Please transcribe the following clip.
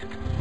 you